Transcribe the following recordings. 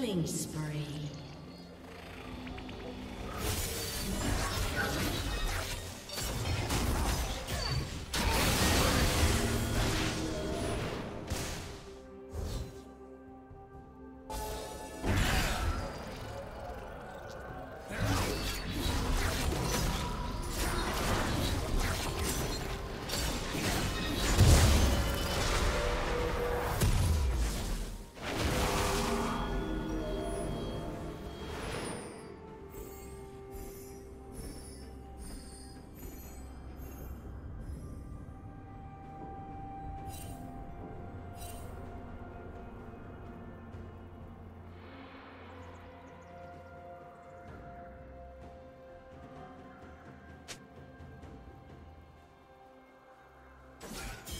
Killing spree. Yeah.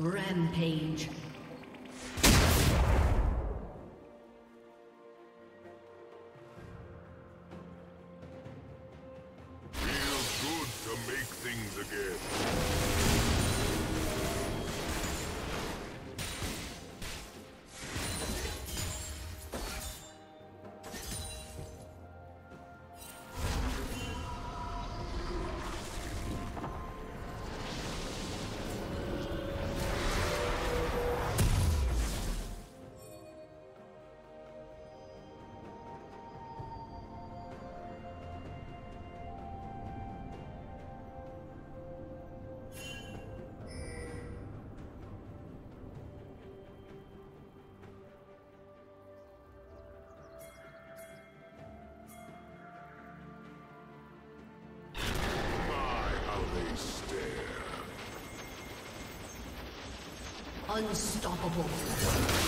Rampage. Unstoppable.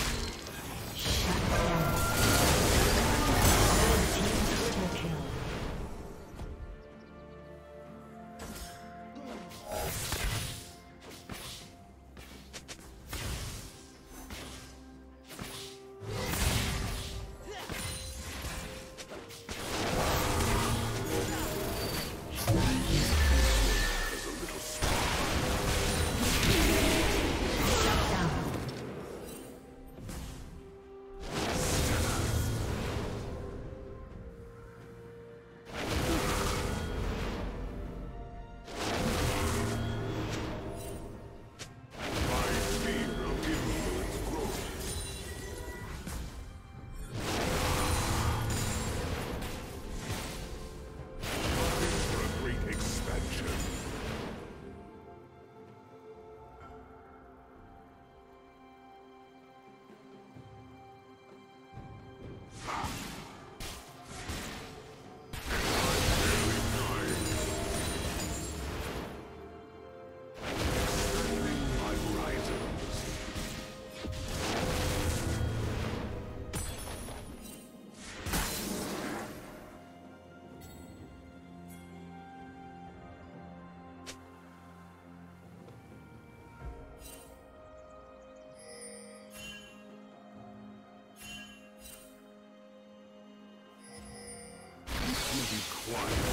one.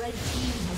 Red team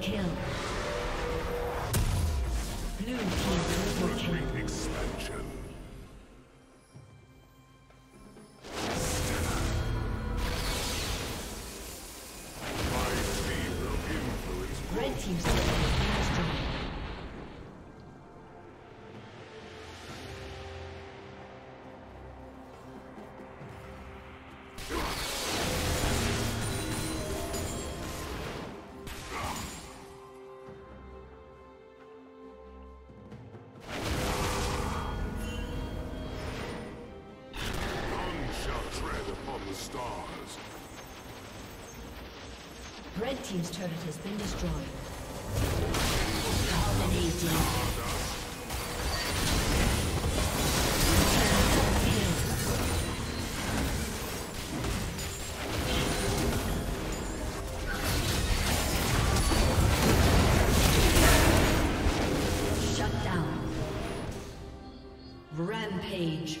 kill. Team's turret has been destroyed. Dominating. Rampage.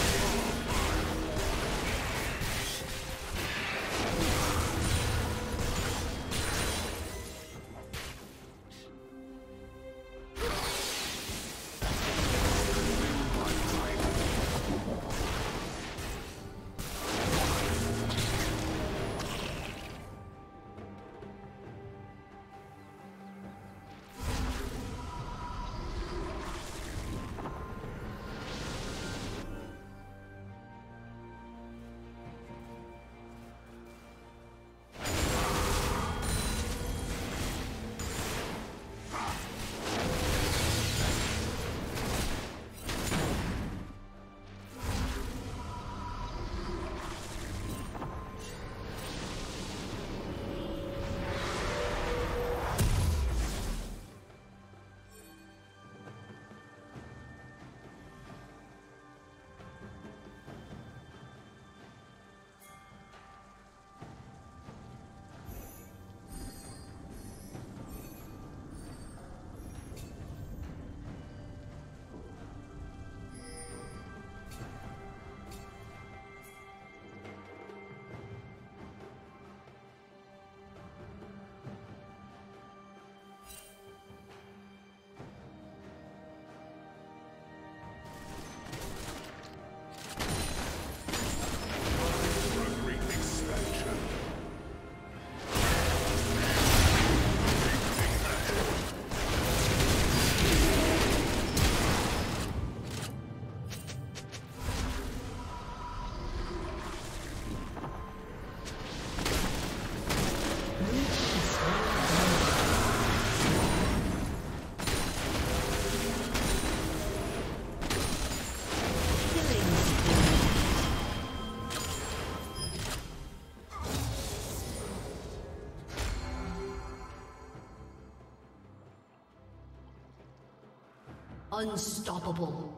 Unstoppable.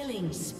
Killing spree.